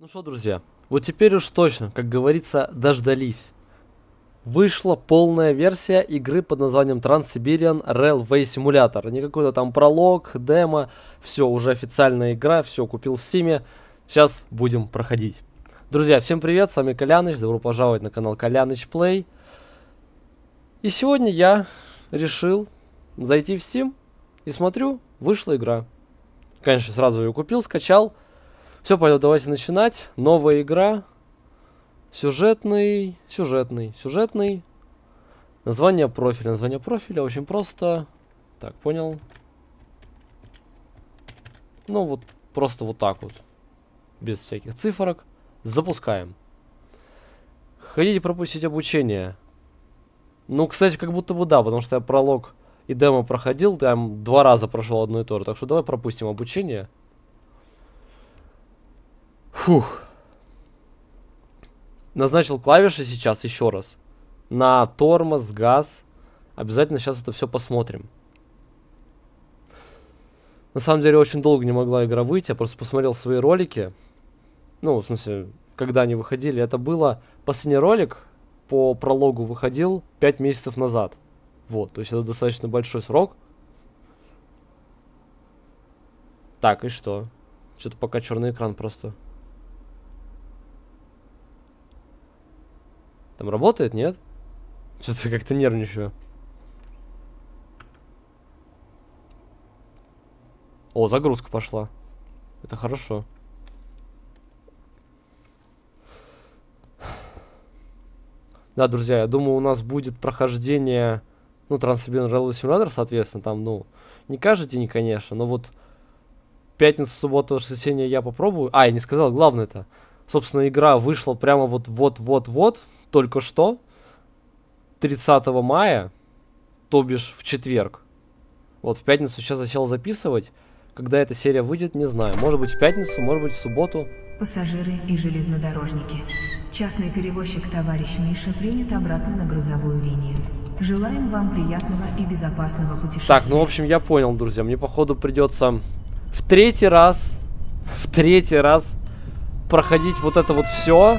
Ну что, друзья, вот теперь уж точно, как говорится, дождались. Вышла полная версия игры под названием Trans-Siberian Railway Simulator. Не какой-то там пролог, демо. Все, уже официальная игра, все, купил в Steam. Сейчас будем проходить. Друзья, всем привет, с вами Коляныч, добро пожаловать на канал Коляныч Play. И сегодня я решил зайти в Steam и смотрю, вышла игра. Конечно, сразу ее купил, скачал. Все, понял, давайте начинать. Новая игра. Сюжетный, сюжетный, сюжетный. Название профиля. Название профиля очень просто. Так, понял. Ну, вот просто вот так вот. Без всяких цифрок. Запускаем. Хотите пропустить обучение? Ну, кстати, как будто бы да, потому что я пролог и демо проходил, там два раза прошел одно и то же. Так что давай пропустим обучение. Фух. Назначил клавиши сейчас еще раз. На тормоз, газ. Обязательно сейчас это все посмотрим. На самом деле очень долго не могла игра выйти. Я просто посмотрел свои ролики. Ну, в смысле, когда они выходили. Это было... Последний ролик по прологу выходил 5 месяцев назад. Вот, то есть это достаточно большой срок. Так, и что? Что-то пока черный экран просто. Там работает, нет? Что-то как-то нервничаю. О, загрузка пошла. Это хорошо. Да, друзья, я думаю, у нас будет прохождение, ну, Trans-Siberian Railway Simulator, соответственно, там, ну, не каждый день, конечно, но вот пятницу, субботу, воскресенье я попробую. А, я не сказал, главное-то. Собственно, игра вышла прямо вот-вот-вот-вот, только что, 30 мая, то бишь в четверг. Вот, в пятницу сейчас засел записывать. Когда эта серия выйдет, не знаю. Может быть в пятницу, может быть в субботу. Пассажиры и железнодорожники. Частный перевозчик товарищ Миша принят обратно на грузовую линию. Желаем вам приятного и безопасного путешествия. Так, ну в общем я понял, друзья. Мне походу придется в третий раз, в третий раз проходить вот это вот все.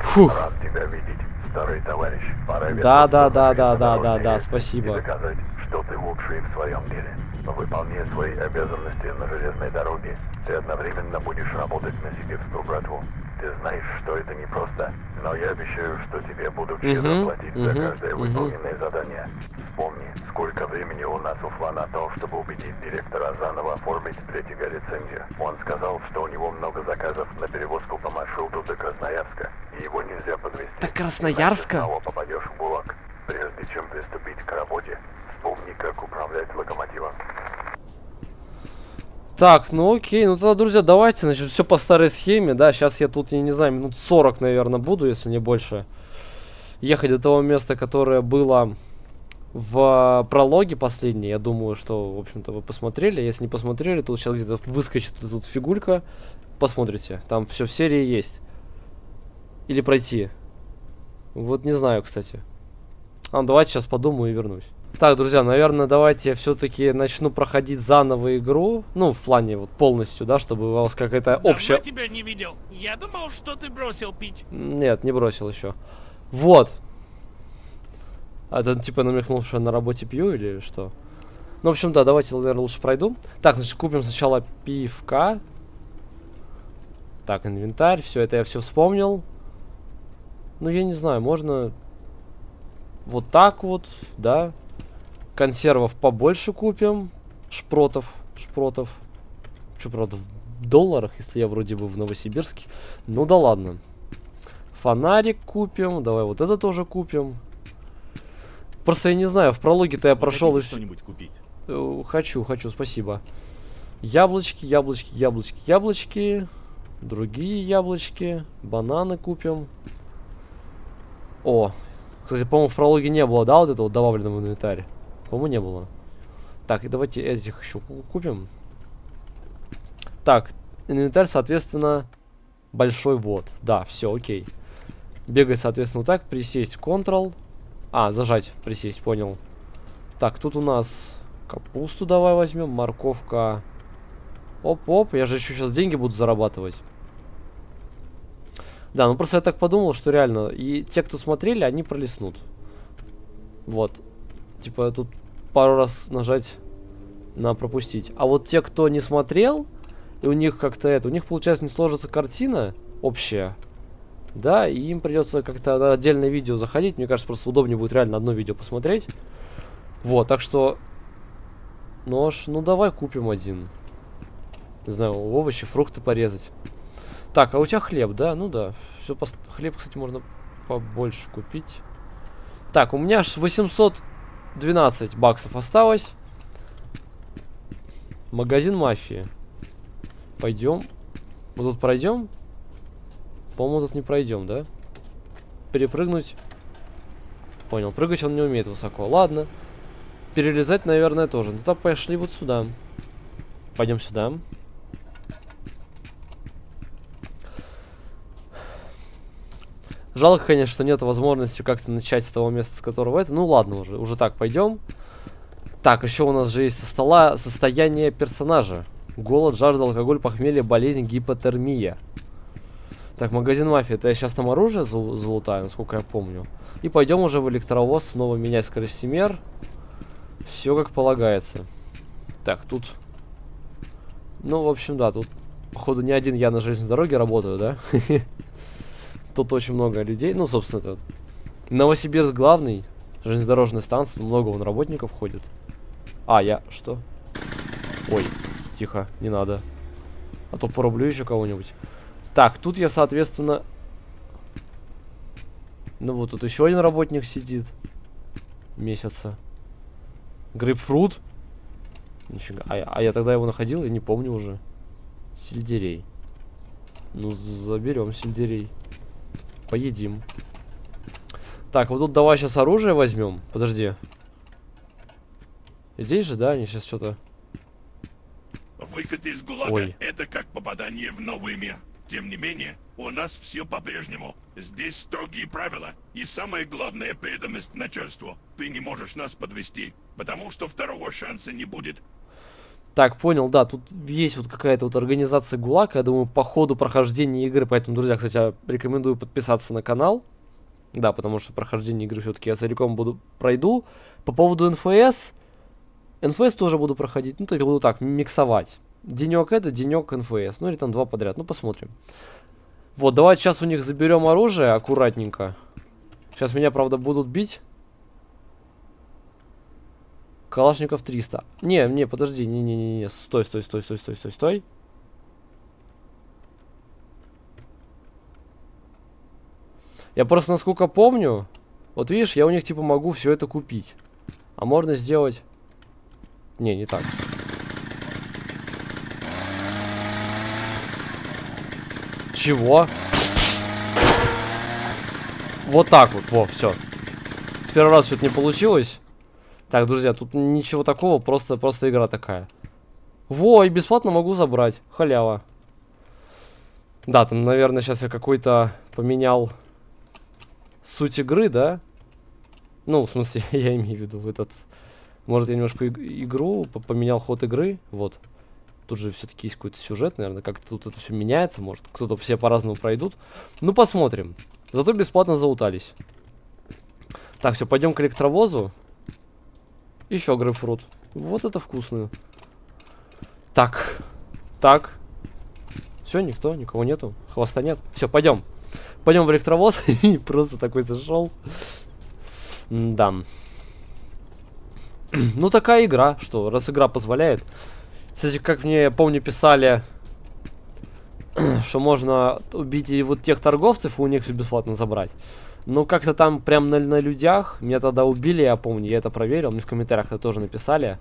Фух. Рад тебя видеть, старый товарищ. Пора Да, да, да, да, да, да, да, спасибо. Доказать, что ты лучший в своем деле. Выполняя свои обязанности на железной дороге, ты одновременно будешь работать на сибирскую братву. Ты знаешь, что это непросто, но я обещаю, что тебе буду щедро Мгм, платить за каждое выполненное задание. Вспомни, сколько времени у нас ушло на то, чтобы убедить директора заново оформить для тебя лицензию. Он сказал, что у него много заказов на перевозку по маршруту до Красноярска, и его нельзя подвести. До Красноярска? Иначе снова попадешь в ГУЛАГ. Прежде чем приступить к работе, вспомни, как управлять локомотивом. Так, ну окей, ну тогда, друзья, давайте, значит, все по старой схеме, да, сейчас я тут, я не знаю, минут 40, наверное, буду, если не больше, ехать до того места, которое было в прологе последней, я думаю, что, в общем-то, вы посмотрели, если не посмотрели, то сейчас где-то выскочит тут фигулька, посмотрите, там все в серии есть, или пройти, вот не знаю, кстати, а, ну, давайте сейчас подумаю и вернусь. Так, друзья, наверное, давайте я все-таки начну проходить заново игру. Ну, в плане вот полностью, да, чтобы у вас какая-то общая... Давно тебя не видел. Я думал, что ты бросил пить. Нет, не бросил еще. Вот. А это типа намекнул, что я на работе пью или что? Ну, в общем, да, давайте, наверное, лучше пройду. Так, значит, купим сначала пивка. Так, инвентарь, все это я все вспомнил. Ну, я не знаю, можно вот так вот, да. Консервов побольше купим. Шпротов, шпротов. Что, правда, в долларах, если я вроде бы в Новосибирске. Ну да ладно. Фонарик купим. Давай вот это тоже купим. Просто я не знаю, в прологе-то я прошел и... что-нибудь купить? Э, Хочу, хочу, спасибо. Яблочки, яблочки, яблочки, яблочки. Другие яблочки. Бананы купим. О, кстати, по-моему, в прологе не было, да, вот этого добавленного в инвентарь? По-моему, не было. Так, и давайте этих еще ку- купим. Так, инвентарь, соответственно, большой вот. Да, все, окей. Бегать, соответственно, так, присесть, Ctrl. А, зажать, присесть, понял. Так, тут у нас капусту давай возьмем, морковка Оп-оп, я же еще сейчас деньги буду зарабатывать. Да, ну просто я так подумал, что реально, и те, кто смотрели, они пролеснут. Вот. Типа тут пару раз нажать на пропустить. А вот те, кто не смотрел, и у них как-то это, у них получается не сложится картина общая, да, и им придется как-то на отдельное видео заходить. Мне кажется, просто удобнее будет реально одно видео посмотреть. Вот, так что нож, ну давай купим один. Не знаю, овощи, фрукты порезать. Так, а у тебя хлеб, да? Ну да. Все пост... Хлеб, кстати, можно побольше купить. Так, у меня аж 812 баксов осталось. Магазин мафии. Пойдем. Мы тут пройдем? По-моему, тут не пройдем, да? Перепрыгнуть. Понял, прыгать он не умеет высоко. Ладно. Перелезать, наверное, тоже. Ну, то пошли вот сюда. Пойдем сюда. Жалко, конечно, что нет возможности как-то начать с того места, с которого это. Ну ладно уже, уже так, пойдем. Так, еще у нас же есть со стола состояние персонажа. Голод, жажда, алкоголь, похмелье, болезнь, гипотермия. Так, магазин мафии. Это я сейчас там оружие зал залутаю, насколько я помню. И пойдем уже в электровоз, снова менять скоростимер. Все как полагается. Так, тут... Ну, в общем, да, тут, походу, не один я на железной дороге работаю, да? Тут очень много людей. Ну, собственно, это Новосибирск главный. Железнодорожная станция. Много вон работников ходит. А, я... Что? Ой, тихо, не надо. А то порублю еще кого-нибудь. Так, тут я, соответственно... Ну вот тут еще один работник сидит. Месяца. Грейпфрут? Нифига. А, а я тогда его находил, я не помню уже. Сельдерей. Ну, заберем сельдерей. Поедим. Так, вот тут давай сейчас оружие возьмем. Подожди. Здесь же, да? Они сейчас что-то... Выход из ГУЛАГа Ой. — это как попадание в новый мир. Тем не менее, у нас все по-прежнему. Здесь строгие правила. И самое главное — преданность начальству. Ты не можешь нас подвести, потому что второго шанса не будет. Так, понял, да, тут есть вот какая-то вот организация ГУЛАГ, я думаю, по ходу прохождения игры, поэтому, друзья, кстати, я рекомендую подписаться на канал, да, потому что прохождение игры все-таки я целиком буду, пройду. По поводу НФС, НФС тоже буду проходить, ну, то есть буду так, миксовать. Денек это, денек НФС, ну, или там два подряд, ну, посмотрим. Вот, давайте сейчас у них заберем оружие аккуратненько. Сейчас меня, правда, будут бить. Калашников 300. Не, не, подожди, не-не-не, стой, стой, стой, стой, стой, стой, стой. Я просто, насколько помню, вот видишь, я у них типа могу все это купить. А можно сделать... Не, не так. Чего? Вот так вот, во, все. С первого раза что-то не получилось. Так, друзья, тут ничего такого, просто, просто игра такая. Во, и бесплатно могу забрать. Халява. Да, там, наверное, сейчас я какой-то поменял суть игры, да? Ну, в смысле, я имею в виду этот... Может, я немножко иг игру, поменял ход игры, вот. Тут же все-таки есть какой-то сюжет, наверное, как-то тут это все меняется, может, кто-то все по-разному пройдут. Ну, посмотрим. Зато бесплатно заутались. Так, все, пойдем к электровозу. Еще грейпфрут. Вот это вкусную. Так. Так. Все, никто, никого нету. Хвоста нет. Все, пойдем. Пойдем в электровоз. И просто такой зашел. Да. ну, такая игра, что, раз игра позволяет. Кстати, как мне, помню, писали, что можно убить и вот тех торговцев, и у них все бесплатно забрать. Но как-то там прям на, на людях, меня тогда убили, я помню, я это проверил, мне в комментариях это тоже написали.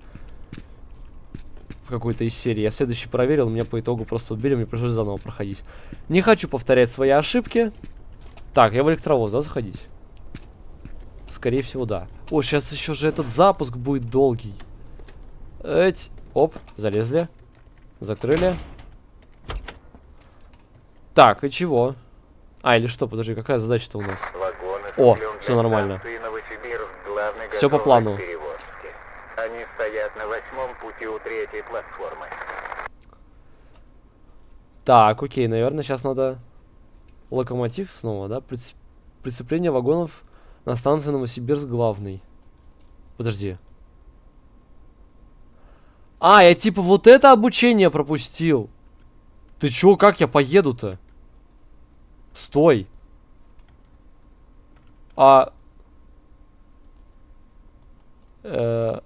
В какой-то из серий. Я в следующий проверил, меня по итогу просто убили, мне пришлось заново проходить. Не хочу повторять свои ошибки. Так, я в электровоз, да, заходить? Скорее всего, да. О, сейчас еще же этот запуск будет долгий. Эть. Оп, залезли. Закрыли. Так, и чего? А, или что, подожди, какая задача-то у нас? О, все нормально. Все по плану. Они стоят на восьмом пути у третьей платформы. Так, окей, наверное, сейчас надо локомотив снова, да? Приц- Прицепление вагонов на станции Новосибирск главный. Подожди. А, я типа вот это обучение пропустил. Ты чё, как я поеду-то? Стой. А... Э,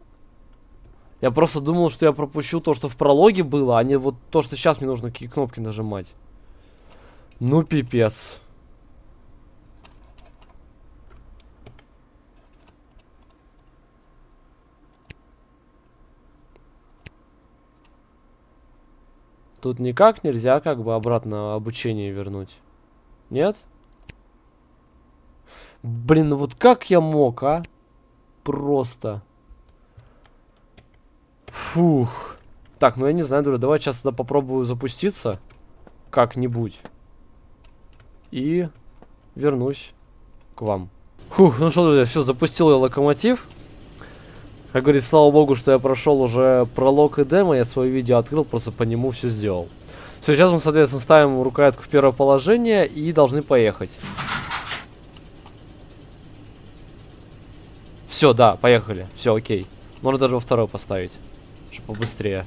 я просто думал, что я пропущу то, что в прологе было, а не вот то, что сейчас мне нужно какие кнопки нажимать. Ну, пипец. Тут никак нельзя как бы обратно обучение вернуть. Нет? Блин, ну вот как я мог, а? Просто. Фух. Так, ну я не знаю, дура, давай сейчас тогда попробую запуститься. Как-нибудь. И вернусь к вам. Фух, ну что, друзья, все, запустил я локомотив. Как говорит, слава богу, что я прошел уже пролог и демо, я свое видео открыл, просто по нему все сделал. Все, сейчас мы, соответственно, ставим рукоятку в первое положение и должны поехать. Все, да, поехали. Все, окей. Можно даже во второе поставить, чтобы побыстрее.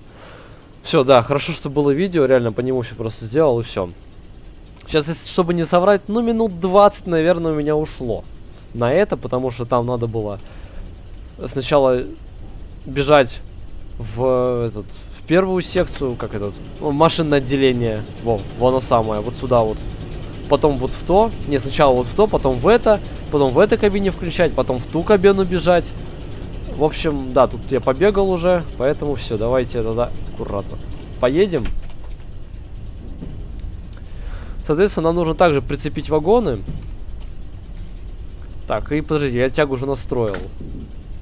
Все, да, хорошо, что было видео, реально по нему все просто сделал и все. Сейчас, чтобы не соврать, ну минут 20, наверное, у меня ушло на это, потому что там надо было сначала бежать в этот первую секцию, как этот, ну, машинное отделение, во, во оно самое, вот сюда вот. Потом вот в то, не, сначала вот в то, потом в это, потом в этой кабине включать, потом в ту кабину бежать. В общем, да, тут я побегал уже, поэтому все, давайте тогда аккуратно. Поедем. Соответственно, нам нужно также прицепить вагоны. Так, и подождите, я тягу уже настроил.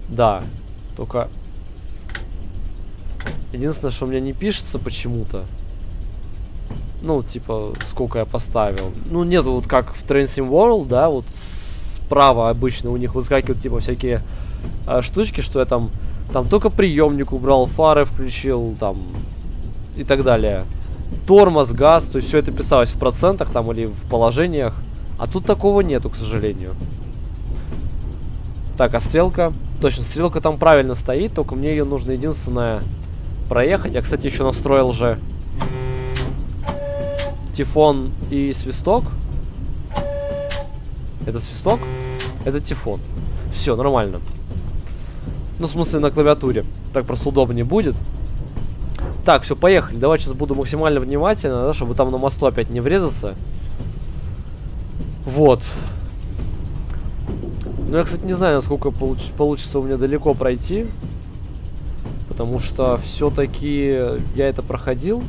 Да, только... Единственное, что у меня не пишется почему-то. Ну, типа, сколько я поставил. Ну, нет, вот как в Train Sim World, да, вот справа обычно у них выскакивают, типа, всякие а, штучки, что я там... Там только приемник убрал, фары включил, там... И так далее. Тормоз, газ, то есть все это писалось в процентах там или в положениях. А тут такого нету, к сожалению. Так, а стрелка? Точно, стрелка там правильно стоит, только мне ее нужно единственное проехать. Я, кстати, еще настроил же тифон и свисток. Это свисток? Это тифон. Все, нормально. Ну, в смысле, на клавиатуре. Так просто удобнее будет. Так, все, поехали. Давай сейчас буду максимально внимательно, да, чтобы там на мосту опять не врезаться. Вот. Ну, я, кстати, не знаю, насколько получ получится у меня далеко пройти. Потому что все-таки я это проходил.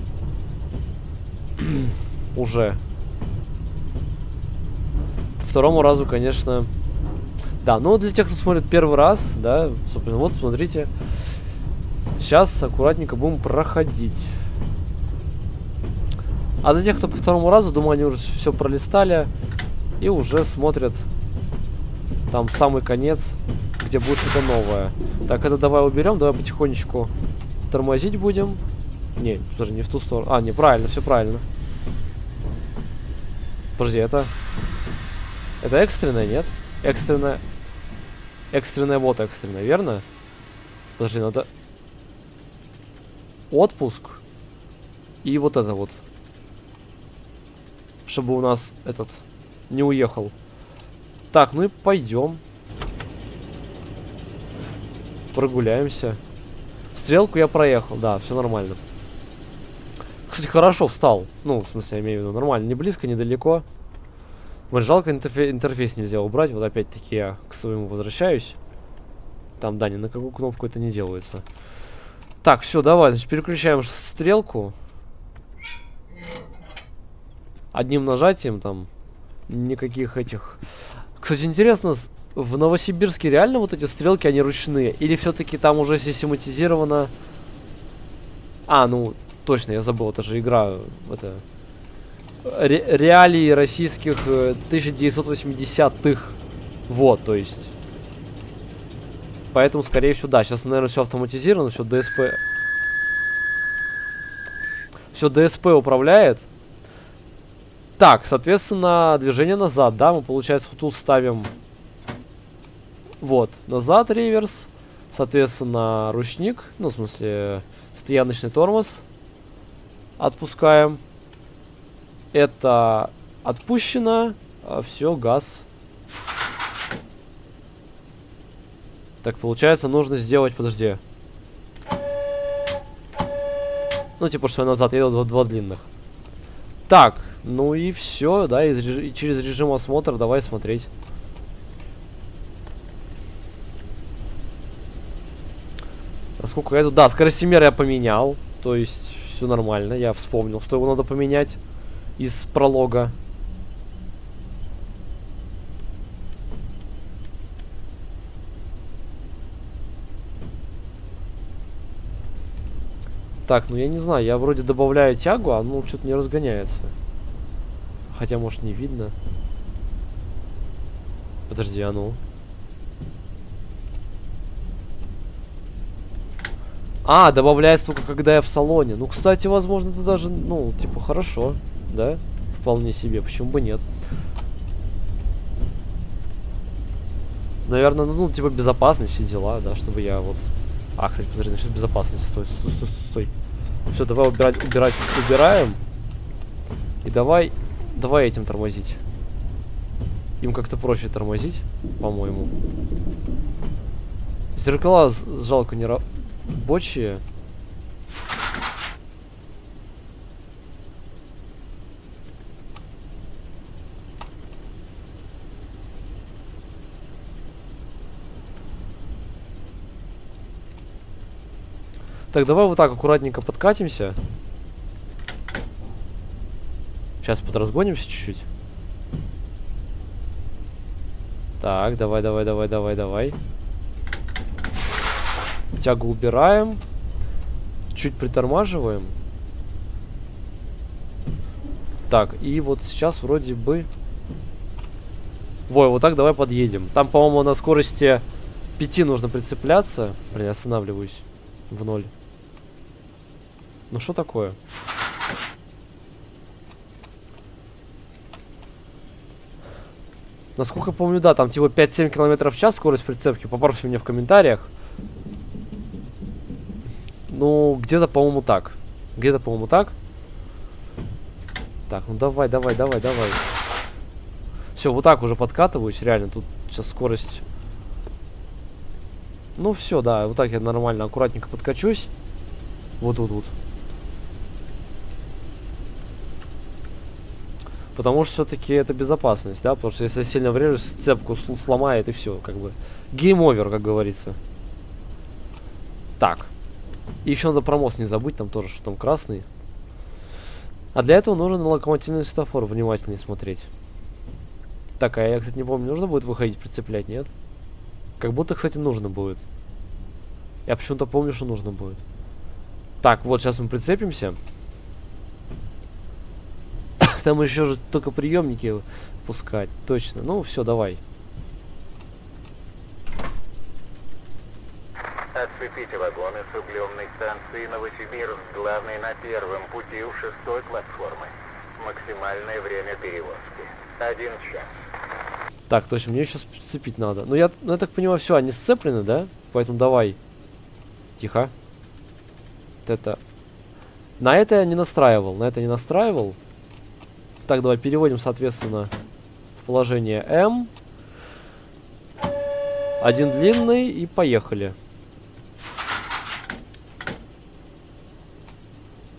Уже. Второму разу, конечно... Да, ну для тех, кто смотрит первый раз, да, собственно, вот, смотрите. Сейчас аккуратненько будем проходить. А для тех, кто по второму разу, думаю, они уже все пролистали и уже смотрят там самый конец, где будет что-то новое. Так, это давай уберем, давай потихонечку тормозить будем. Не, даже не в ту сторону. А, не, правильно, все правильно. Подожди, это... Это экстренное, нет? Экстренное... Экстренное, вот экстренное, верно? Подожди, надо... Отпуск. И вот это вот. Чтобы у нас этот не уехал. Так, ну и пойдем. Прогуляемся. Стрелку я проехал, да, все нормально. Кстати, хорошо встал. Ну, в смысле, я имею в виду, нормально. Не близко, не далеко. Вот жалко, интерфе интерфейс нельзя убрать. Вот опять-таки я к своему возвращаюсь. Там, да, ни на какую кнопку это не делается. Так, все, давай, значит, переключаем стрелку. Одним нажатием там никаких этих кстати, интересно, в Новосибирске реально вот эти стрелки, они ручные? Или все-таки там уже систематизировано... А, ну, точно, я забыл, это же игра, это... Ре реалии российских 1980-х. Э, вот, то есть... Поэтому, скорее всего, да, сейчас, наверное, все автоматизировано, все ДСП... Все ДСП управляет. Так, соответственно, движение назад, да, мы, получается, тут ставим... Вот, назад реверс. Соответственно, ручник, ну, в смысле, стояночный тормоз. Отпускаем. Это отпущено. А все, газ. Так, получается, нужно сделать... Подожди. Ну, типа, что я назад еду два, два длинных. Так, ну и все, да, и, и через режим осмотра давай смотреть. Насколько я тут... Да, скоростимер я поменял. То есть, все нормально. Я вспомнил, что его надо поменять из пролога. Так, ну я не знаю, я вроде добавляю тягу, а ну что-то не разгоняется. Хотя, может, не видно. Подожди, а ну. А, добавляется только когда я в салоне. Ну, кстати, возможно, это даже, ну, типа, хорошо, да? Вполне себе, почему бы нет? Наверное, ну, типа, безопасность, все дела, да, чтобы я вот а, кстати, подожди, насчет безопасности. Стой, стой, стой, стой. Все, давай убирать, убирать, убираем. И давай, давай этим тормозить. Им как-то проще тормозить, по-моему. Зеркала жалко не рабочие. Так, давай вот так аккуратненько подкатимся. Сейчас подразгонимся чуть-чуть. Так, давай, давай, давай, давай, давай. Тягу убираем. Чуть притормаживаем. Так, и вот сейчас вроде бы... Во, вот так давай подъедем. Там, по-моему, на скорости 5 нужно прицепляться. Блин, останавливаюсь в ноль. Ну что такое? Насколько помню, да, там типа 5-7 км в час скорость прицепки. Поправьте меня в комментариях. Ну, где-то, по-моему, так. Где-то, по-моему, так. Так, ну давай, давай, давай, давай. Все, вот так уже подкатываюсь. Реально, тут сейчас скорость... Ну все, да, вот так я нормально, аккуратненько подкачусь. Вот тут вот. Потому что все-таки это безопасность, да? Потому что если сильно врежешь, цепку сломает и все, как бы. Гейм овер, как говорится. Так. Еще надо про мост не забыть, там тоже, что там красный. А для этого нужно на локомотивный светофор внимательнее смотреть. Так, а я, кстати, не помню, нужно будет выходить прицеплять, нет? Как будто, кстати, нужно будет. Я почему-то помню, что нужно будет. Так, вот сейчас мы прицепимся. Там еще же только приемники пускать. Точно. Ну, все, давай. Отцепите вагоны с углемной станции Новосибирск, главный на первом пути у шестой платформы. Максимальное время перевозки. Один час. Так, точно, мне сейчас сцепить надо. Ну, я, ну, я так понимаю, все, они сцеплены, да? Поэтому давай. Тихо. Вот это. На это я не настраивал, на это не настраивал. Так, давай переводим, соответственно, в положение М. Один длинный и поехали.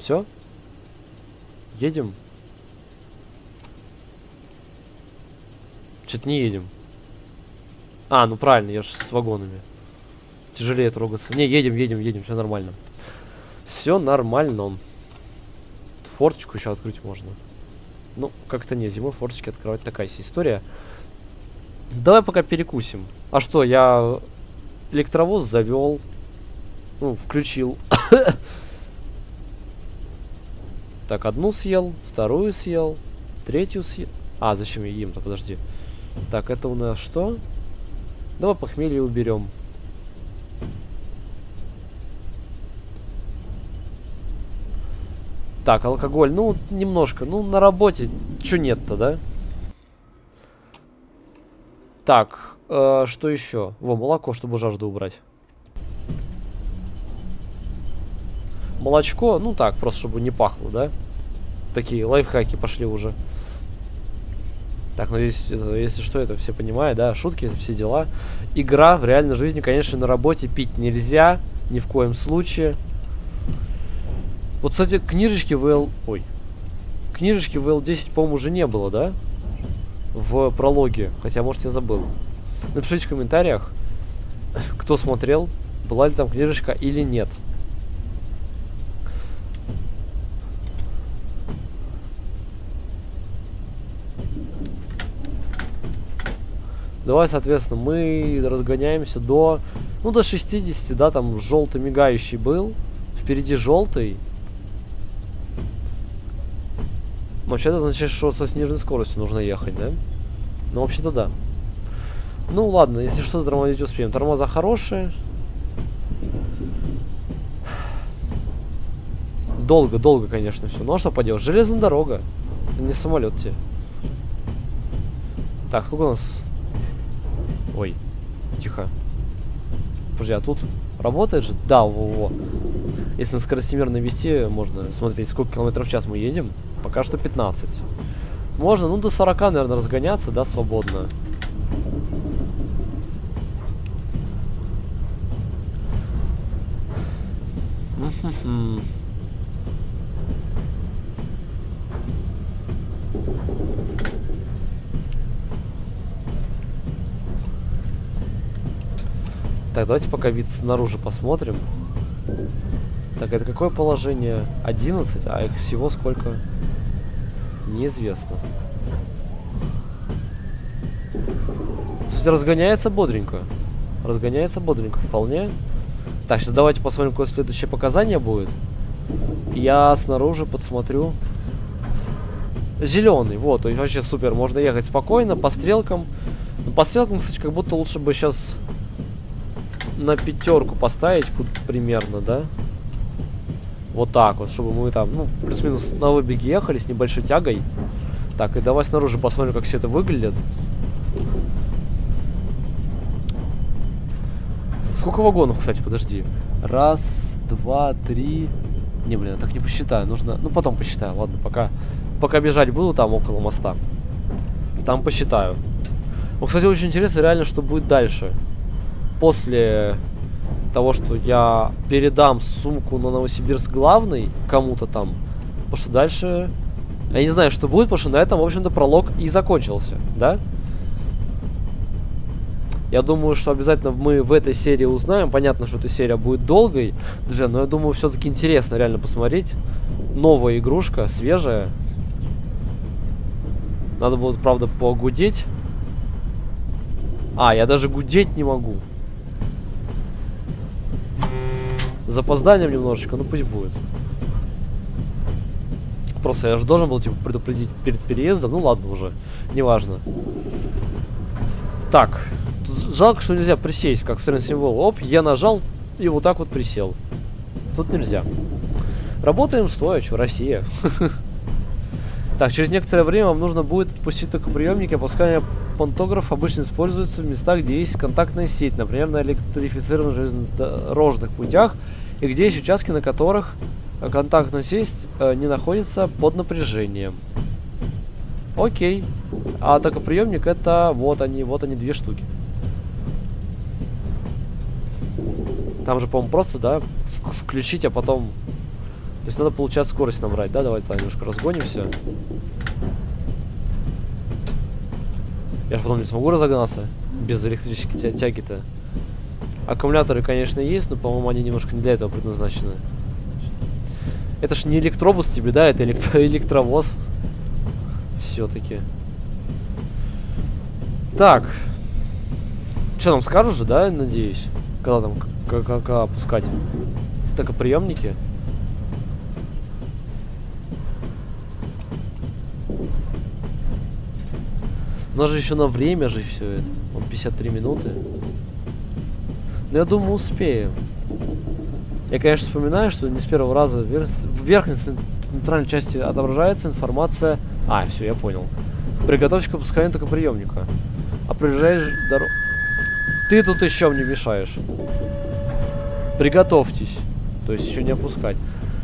Все? Едем? Что-то не едем. А, ну правильно, я же с вагонами. Тяжелее трогаться. Не, едем, едем, едем, все нормально. Все нормально. Форточку еще открыть можно. Ну, как-то не, зимой форточки открывать такая себе история. Давай пока перекусим. А что, я электровоз завел. Ну, включил. так, одну съел, вторую съел, третью съел. А, зачем я ем-то, подожди. Так, это у нас что? Давай похмелье уберем. Так, алкоголь, ну, немножко. Ну, на работе чё нет-то, да? Так, э, что еще? Во, молоко, чтобы жажду убрать. Молочко, ну так, просто чтобы не пахло, да? Такие лайфхаки пошли уже. Так, ну здесь, если что, это все понимают, да, шутки, все дела. Игра в реальной жизни, конечно, на работе пить нельзя, ни в коем случае. Вот, кстати, книжечки в L... Ой. Книжечки в L10, по-моему, уже не было, да? В прологе. Хотя, может, я забыл. Напишите в комментариях, кто смотрел, была ли там книжечка или нет. Давай, соответственно, мы разгоняемся до, ну, до 60, да, там желтый мигающий был. Впереди желтый. Вообще это означает, что со сниженной скоростью нужно ехать, да? Ну, вообще-то да. Ну, ладно, если что, тормозить успеем. Тормоза хорошие. Долго, долго, конечно, все. Ну, а что поделать? Железная дорога. Это не самолет тебе. Так, сколько у нас Ой, тихо. Подожди, а тут работает же? Да, во-во. Если на скоростимер навести, можно смотреть, сколько километров в час мы едем. Пока что 15. Можно, ну, до 40, наверное, разгоняться, да, свободно. Так, давайте пока вид снаружи посмотрим. Так, это какое положение? 11, а их всего сколько? Неизвестно. Кстати, разгоняется бодренько. Разгоняется бодренько вполне. Так, сейчас давайте посмотрим, какое следующее показание будет. Я снаружи подсмотрю. Зеленый, вот, то есть вообще супер. Можно ехать спокойно, по стрелкам. Но по стрелкам, кстати, как будто лучше бы сейчас на пятерку поставить примерно, да? Вот так вот, чтобы мы там, ну, плюс-минус на выбеге ехали с небольшой тягой. Так, и давай снаружи посмотрим, как все это выглядит. Сколько вагонов, кстати, подожди. Раз, два, три... Не, блин, я так не посчитаю. Нужно... Ну, потом посчитаю. Ладно, пока... Пока бежать буду там около моста. Там посчитаю. Ну, кстати, очень интересно реально, что будет дальше после того, что я передам сумку на Новосибирск главный кому-то там, потому что дальше... Я не знаю, что будет, потому что на этом, в общем-то, пролог и закончился, да? Я думаю, что обязательно мы в этой серии узнаем. Понятно, что эта серия будет долгой, друзья, но я думаю, все-таки интересно реально посмотреть. Новая игрушка, свежая. Надо будет, правда, погудеть. А, я даже гудеть не могу запозданием немножечко, ну пусть будет. Просто я же должен был типа предупредить перед переездом. Ну ладно уже, неважно. Так, тут жалко, что нельзя присесть, как в символ. Оп, я нажал и вот так вот присел. Тут нельзя. Работаем стоя, что, Россия. Так, через некоторое время вам нужно будет отпустить токоприемники. Опускание пантограф обычно используется в местах, где есть контактная сеть, например, на электрифицированных железнодорожных путях, и где есть участки, на которых контактная сеть э, не находится под напряжением. Окей. А токоприемник это вот они, вот они две штуки. Там же, по-моему, просто, да, включить, а потом... То есть надо, получать скорость набрать, да? Давай немножко разгонимся. Я же потом не смогу разогнаться без электрической тя тяги-то. Аккумуляторы, конечно, есть, но, по-моему, они немножко не для этого предназначены. Это ж не электробус тебе, да? Это электро электровоз. Все-таки. Так. Что нам скажут же, да, надеюсь? Когда там, как опускать? Так, а приемники? У нас же еще на время же все это. Он 53 минуты. Но я думаю, успеем. Я, конечно, вспоминаю, что не с первого раза в верхней центральной части отображается информация А, все, я понял. Приготовься к опусканию токоприемника. Определяешь дорогу. Ты тут еще мне мешаешь. Приготовьтесь. То есть еще не опускать.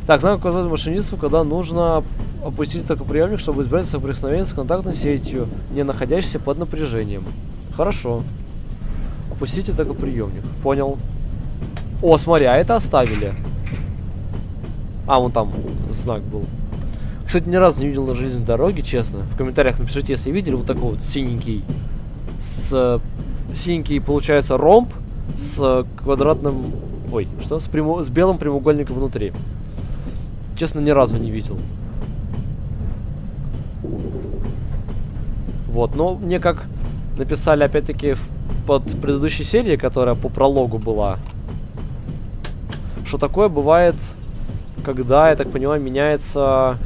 Так, знак указать машинисту, когда нужно опустить токоприемник, чтобы избежать соприкосновения с контактной сетью, не находящейся под напряжением. Хорошо. Опустите токоприемник. Понял. О, смотри, а это оставили. А, вон там знак был. Кстати, ни разу не видел на железной дороге, честно. В комментариях напишите, если видели вот такой вот синенький. С синенький, получается, ромб с квадратным... Ой, что? С, прямо... с белым прямоугольником внутри. Честно, ни разу не видел. Вот, но мне как написали, опять-таки, под предыдущей серией, которая по прологу была, что такое бывает, когда, я так понимаю, меняется...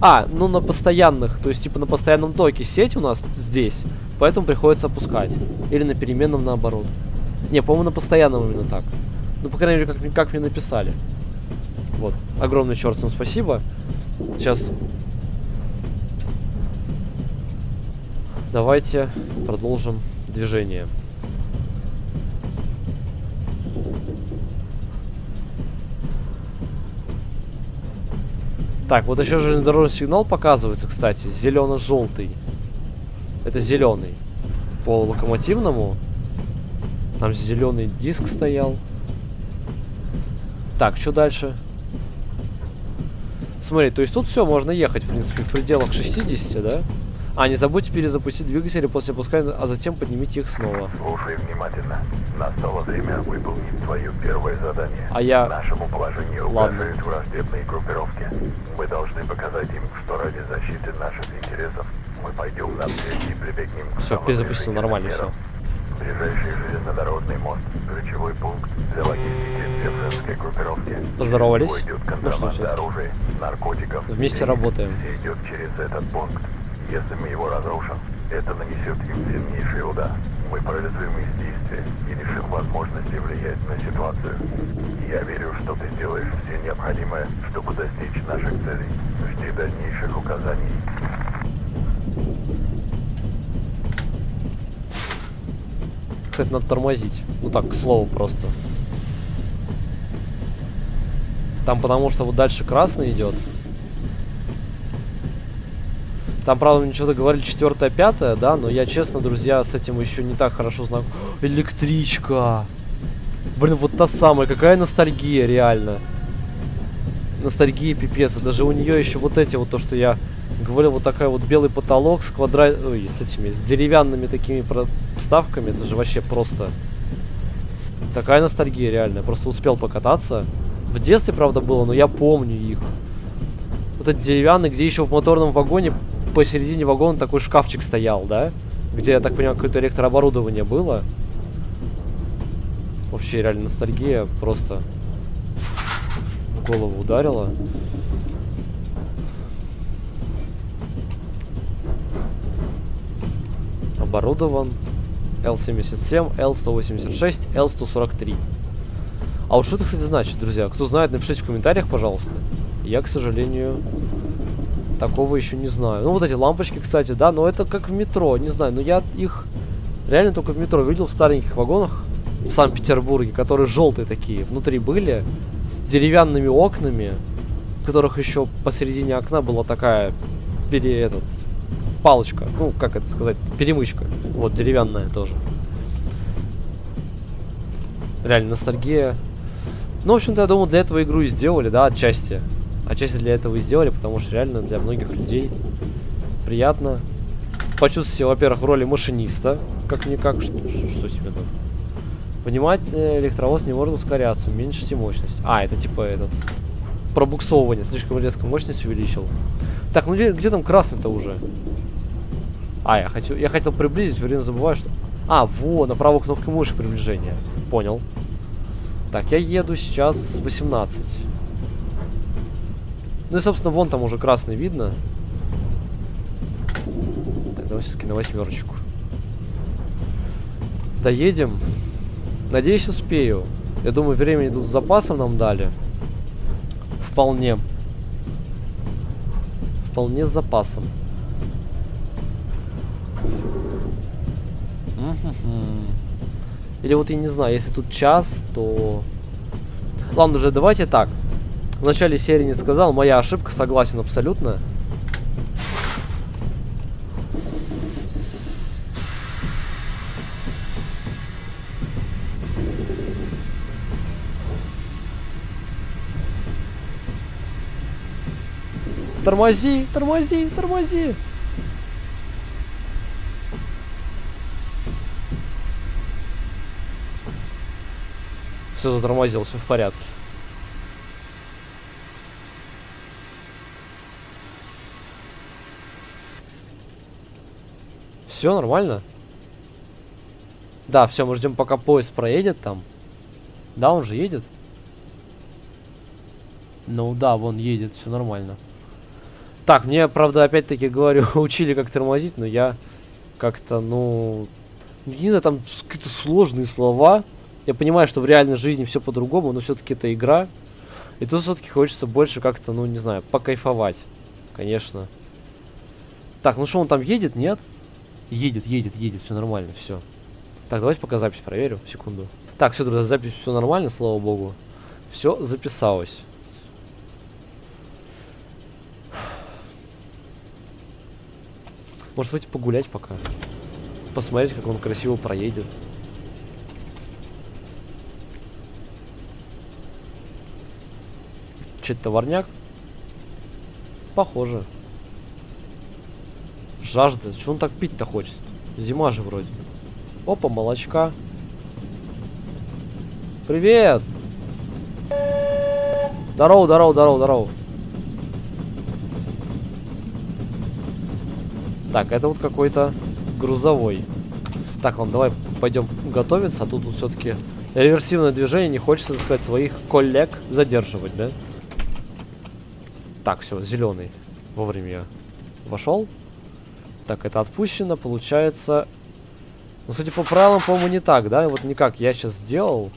А, ну на постоянных, то есть типа на постоянном токе сеть у нас здесь, поэтому приходится опускать. Или на переменном наоборот. Не, по-моему, на постоянном именно так. Ну, по крайней мере, как, как мне написали. Вот. Огромное черт всем спасибо. Сейчас. Давайте продолжим движение. Так, вот еще железнодорожный сигнал показывается, кстати. Зелено-желтый. Это зеленый. По локомотивному. Там зеленый диск стоял. Так, что дальше? Смотри, то есть тут все, можно ехать, в принципе, в пределах 60, да? А, не забудьте перезапустить двигатели после пускания, а затем поднимите их снова. Слушай внимательно. Настало время выполнить свое первое задание. А я... Нашему положению угрожают враждебные группировки. Мы должны показать им, что ради защиты наших интересов мы пойдем на и прибегнем к самым перезапустил, нормально мерам. Ближайший железнодорожный мост, ключевой пункт для логистики Дзержинской группировки. Поздоровались? Ну что, сейчас? оружия, наркотиков. Вместе денег. работаем. Все идет через этот пункт. Если его разрушим, это нанесет им сильнейший удар. Мы парализуем их действия и лишим возможности влиять на ситуацию. Я верю, что ты сделаешь все необходимое, чтобы достичь наших целей. Жди дальнейших указаний. Кстати, надо тормозить. Ну так, к слову просто. Там потому что вот дальше красный идет. Там, правда, мне что-то говорили четвертое, пятое, да, но я, честно, друзья, с этим еще не так хорошо знаком. Электричка! Блин, вот та самая, какая ностальгия, реально. Ностальгия пипец. Даже у нее еще вот эти вот, то, что я говорил, вот такая вот белый потолок с квадрат... Ой, с этими, с деревянными такими вставками. Это же вообще просто... Такая ностальгия, реально. Просто успел покататься. В детстве, правда, было, но я помню их. Вот этот деревянный, где еще в моторном вагоне посередине вагона такой шкафчик стоял, да? Где, я так понимаю, какое-то электрооборудование было. Вообще, реально, ностальгия просто в голову ударила. Оборудован L77, L186, L143. А вот что это, кстати, значит, друзья? Кто знает, напишите в комментариях, пожалуйста. Я, к сожалению, такого еще не знаю. Ну, вот эти лампочки, кстати, да, но это как в метро, не знаю, но я их реально только в метро видел в стареньких вагонах в Санкт-Петербурге, которые желтые такие, внутри были, с деревянными окнами, в которых еще посередине окна была такая пере этот палочка, ну как это сказать, перемычка, вот деревянная тоже. Реально ностальгия. Ну, в общем-то, я думаю, для этого игру и сделали, да, отчасти. Отчасти для этого и сделали, потому что реально для многих людей приятно почувствовать себя, во-первых, в роли машиниста, как-никак, что, что, что тебе тут? Понимать, э, электровоз не может ускоряться, уменьшите мощность. А, это типа этот, пробуксовывание, слишком резко мощность увеличил. Так, ну где, где там красный-то уже? А, я хочу, я хотел приблизить, время забываю, что... А, во, на правую кнопку мыши приближение. Понял. Так, я еду сейчас с 18. Ну и, собственно, вон там уже красный видно. Так, давай все-таки на восьмерочку. Доедем. Надеюсь, успею. Я думаю, времени тут с запасом нам дали. Вполне. вполне с запасом. Или вот я не знаю, если тут час, то... Ладно уже, давайте так. В начале серии не сказал, моя ошибка, согласен абсолютно. Тормози, тормози, тормози. Все затормозил, все в порядке. Все нормально? Да, все, мы ждем, пока поезд проедет там. Да, он же едет. Ну да, вон едет, все нормально. Так, мне, правда, опять-таки говорю, учили как тормозить, но я как-то, ну, не знаю, там какие-то сложные слова. Я понимаю, что в реальной жизни все по-другому, но все-таки это игра. И тут все-таки хочется больше как-то, ну, не знаю, покайфовать. Конечно. Так, ну что, он там едет, нет? Едет, едет, едет, все нормально, все. Так, давайте пока запись проверю, секунду. Так, все, друзья, запись все нормально, слава богу. Все записалось. Может выйти погулять пока. Посмотреть, как он красиво проедет. Че-то товарняк? Похоже. Жажда. Что он так пить-то хочет? Зима же вроде. Опа, молочка. Привет! Здорово, здорово, здорово, здорово. Так, это вот какой-то грузовой. Так, ладно, давай пойдем готовиться, а тут, тут все-таки реверсивное движение, не хочется, так сказать, своих коллег задерживать, да? Так, все, зеленый. Вовремя я вошел. Так, это отпущено, получается... Ну, кстати, по правилам, по-моему, не так, да? Вот не как я сейчас сделал.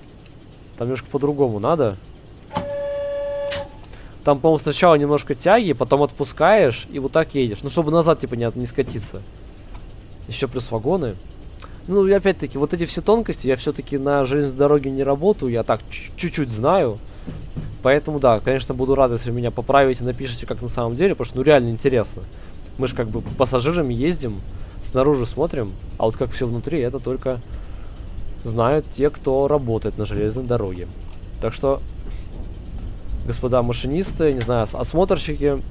Там немножко по-другому надо. Там, по-моему, сначала немножко тяги, потом отпускаешь и вот так едешь. Ну, чтобы назад, типа, не, не скатиться. Еще плюс вагоны. Ну, опять-таки, вот эти все тонкости, я все-таки на железной дороге не работаю, я так чуть-чуть знаю. Поэтому, да, конечно, буду рад, если меня поправите, напишите, как на самом деле, потому что, ну, реально интересно. Мы же как бы пассажирами ездим, снаружи смотрим, а вот как все внутри, это только знают те, кто работает на железной дороге. Так что, господа машинисты, не знаю, осмотрщики,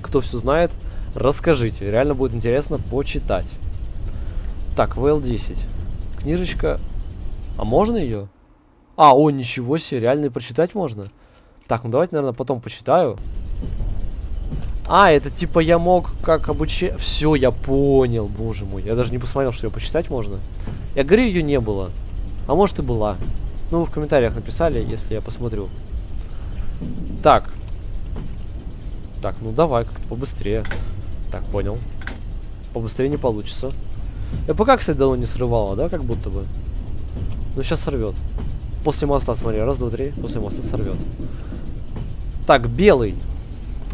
кто все знает, расскажите. Реально будет интересно почитать. Так, VL10. Книжечка. А можно ее? А, о, ничего себе, реально и прочитать можно. Так, ну давайте, наверное, потом почитаю. А, это типа я мог как обучение... Все, я понял, боже мой. Я даже не посмотрел, что ее почитать можно. Я говорю, ее не было. А может и была. Ну, вы в комментариях написали, если я посмотрю. Так. Так, ну давай, как-то побыстрее. Так, понял. Побыстрее не получится. ЭПК, кстати, давно не срывало, да, как будто бы? Ну, сейчас сорвет. После моста, смотри, раз, два, три, после моста сорвет. Так, белый.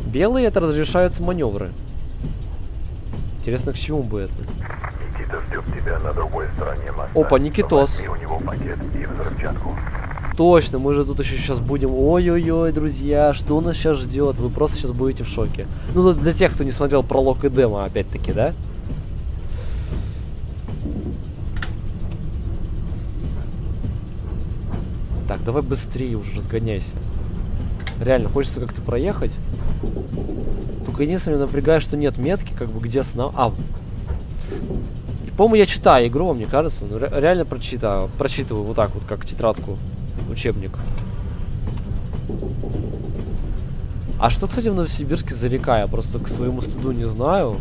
Белый это разрешаются маневры. Интересно, к чему бы это? Никита ждет тебя на другой стороне моста. Опа, Никитос. У него пакет и взрывчатку. Точно, мы же тут еще сейчас будем... Ой-ой-ой, друзья, что нас сейчас ждет? Вы просто сейчас будете в шоке. Ну, для тех, кто не смотрел пролог и демо, опять-таки, да? Так, давай быстрее уже разгоняйся. Реально, хочется как-то проехать. Только единственное, напрягает, что нет метки, как бы где основ... А, по-моему, я читаю игру, мне кажется. Ну, ре реально прочитаю. Прочитываю вот так вот, как тетрадку. Учебник. А что, кстати, в Новосибирске за река? Я просто к своему стыду не знаю.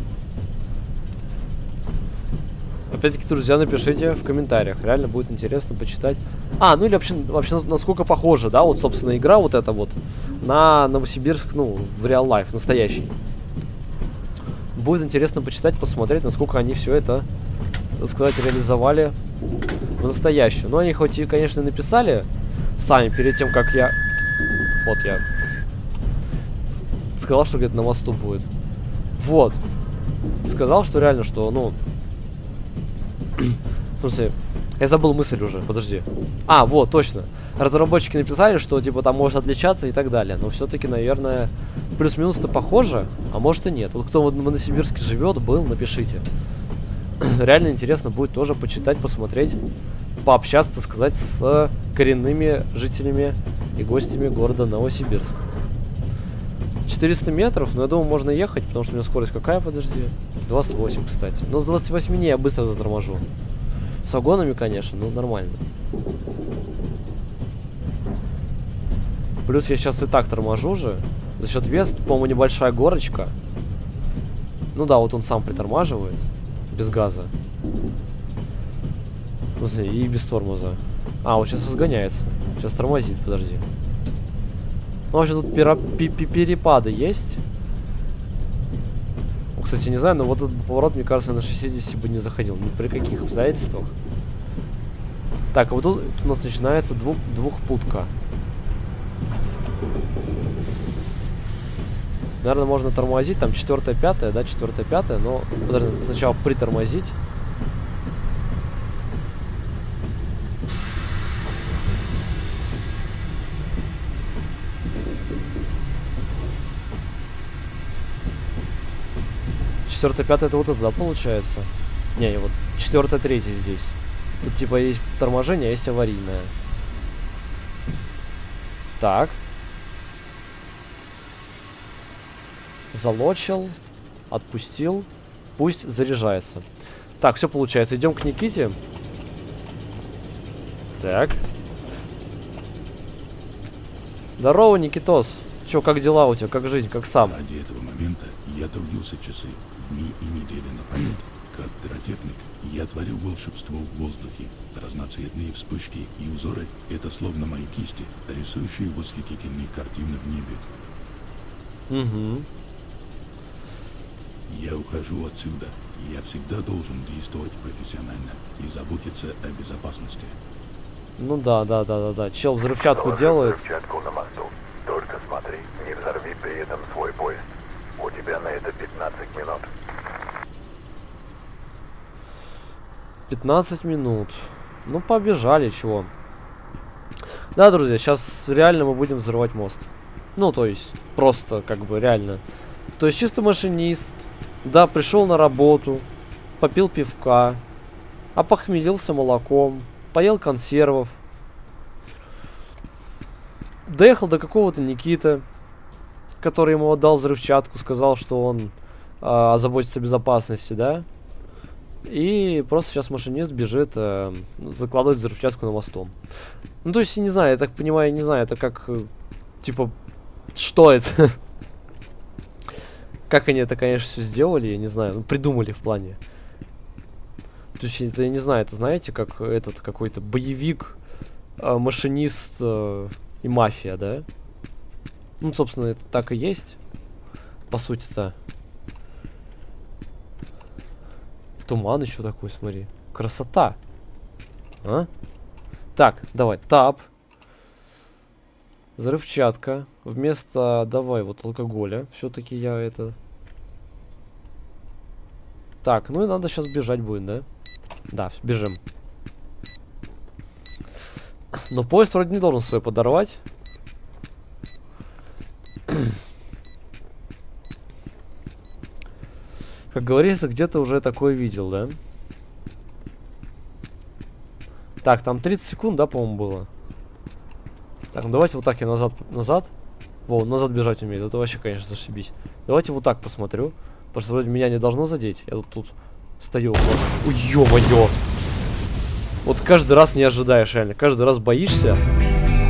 Опять-таки, друзья, напишите в комментариях. Реально будет интересно почитать. А, ну или вообще, вообще насколько похоже, да, вот, собственно, игра вот эта вот на Новосибирск, ну, в реал лайф, настоящий. Будет интересно почитать, посмотреть, насколько они все это, так сказать, реализовали в настоящую. Но они хоть и, конечно, написали сами перед тем, как я... Вот я сказал, что где-то на мосту будет. Вот. Сказал, что реально, что, ну... В смысле, я забыл мысль уже, подожди. А, вот, точно. Разработчики написали, что, типа, там может отличаться и так далее. Но все-таки, наверное, плюс-минус-то похоже, а может и нет. Вот кто в Новосибирске живет, был, напишите. Реально интересно будет тоже почитать, посмотреть, пообщаться, так сказать, с коренными жителями и гостями города Новосибирск. 400 метров, но я думаю, можно ехать, потому что у меня скорость какая, подожди? 28, кстати. Но с 28 не, я быстро заторможу. С огонами, конечно, но нормально. Плюс я сейчас и так торможу же. За счет веса, по-моему, небольшая горочка. Ну да, вот он сам притормаживает. Без газа. И без тормоза. А, вот сейчас разгоняется. Сейчас тормозит, подожди. Ну, вообще тут перепады есть. Ну, кстати, не знаю, но вот этот поворот, мне кажется, на 60 бы не заходил. Ни при каких обстоятельствах. Так, а вот тут, тут у нас начинается двух, двухпутка. Наверное, можно тормозить, там четвертая, пятая, да, четвертая, пятая, но подожди, сначала притормозить. Четвертая, пятая, это вот это, да, получается? Не, вот четвертая, третья здесь. Тут типа есть торможение, а есть аварийное. Так. Залочил. Отпустил. Пусть заряжается. Так, все получается. Идем к Никите. Так. Здорово, Никитос. Че, как дела у тебя, как жизнь, как сам? Ради этого момента я трудился часы, дни и недели напролет. Как пиротехник, я творил волшебство в воздухе. Разноцветные вспышки и узоры — это словно мои кисти, рисующие восхитительные картины в небе. Угу. Я ухожу отсюда. Я всегда должен действовать профессионально и заботиться о безопасности. Ну да, да, да, да, да. Чел взрывчатку Положи делает. Взрывчатку на мосту. Только смотри, не взорви при этом свой поезд. У тебя на это 15 минут. 15 минут. Ну, побежали, чего. Да, друзья, сейчас реально мы будем взрывать мост. Ну, то есть, просто, как бы, реально. То есть, чисто машинист. Да, пришел на работу. Попил пивка. Опохмелился молоком. Поел консервов. Доехал до какого-то Никиты. Который ему отдал взрывчатку. Сказал, что он а, озаботится безопасности, да? И просто сейчас машинист бежит э, закладывать взрывчатку на мостом. Ну, то есть, не знаю, я так понимаю, не знаю, это как, э, типа, что это? как они это, конечно, все сделали, я не знаю, ну, придумали в плане. То есть, это, я не знаю, это, знаете, как этот какой-то боевик, э, машинист э, и мафия, да? Ну, собственно, это так и есть, по сути-то. Туман еще такой, смотри. Красота. А? Так, давай, тап. Взрывчатка. Вместо, давай, вот алкоголя. Все-таки я это... Так, ну и надо сейчас бежать будет, да? Да, бежим. Но поезд вроде не должен свой подорвать. Как говорится, где-то уже такое видел, да? Так, там 30 секунд, да, по-моему, было? Так, ну давайте вот так я назад, назад. Во, назад бежать умеет. Это вообще, конечно, зашибись. Давайте вот так посмотрю. Потому что вроде меня не должно задеть. Я тут, тут стою. Вот. Ой, ё-моё. Вот каждый раз не ожидаешь, реально. Каждый раз боишься.